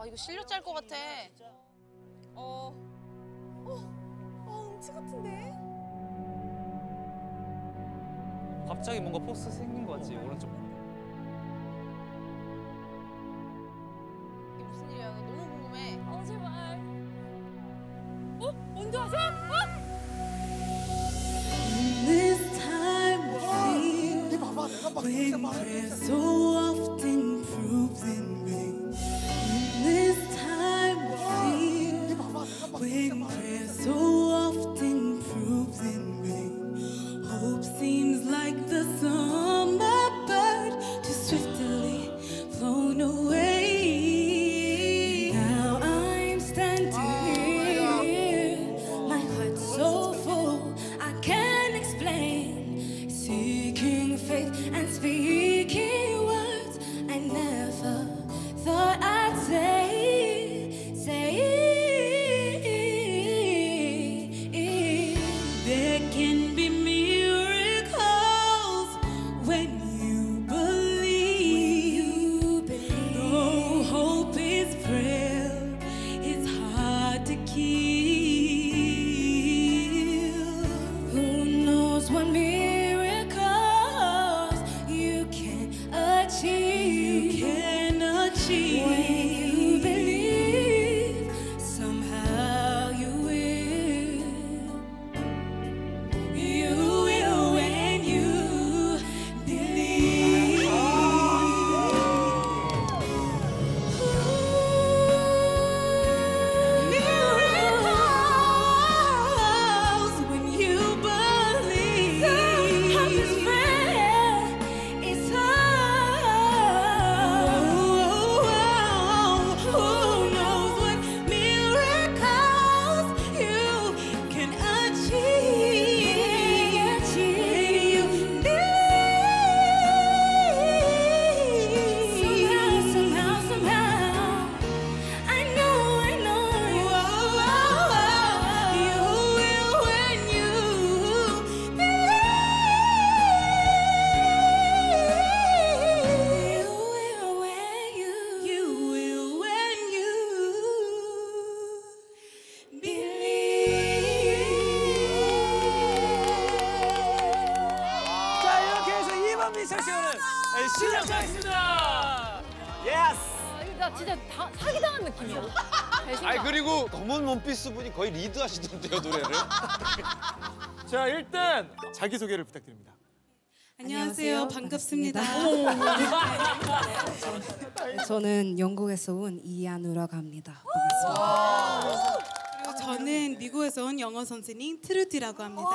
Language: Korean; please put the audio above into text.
아 이거 실력 짤 것 같아. 어. 어, 음치 같은데? 갑자기 뭔가 포스 생긴 것 같지 오른쪽. 이게 무슨 일이야? 나 너무 궁금해. 어 제발. 어? 먼저 하자. 어? This time we feel 이 봐봐 swiftly flown away. Now I'm standing to keep. 해서 2번 미션 시간은 시작하겠습니다. Yes. 아, 나 진짜 다, 사기당한 느낌이야. 아니 그리고 검은 원피스 분이 거의 리드 하시던데요 노래를. 자 일단 자기 소개를 부탁드립니다. 안녕하세요. 반갑습니다. 저는 영국에서 온 이야누라고 합니다. 그리고 저는 미국에서 온 영어 선생님 트루디라고 합니다.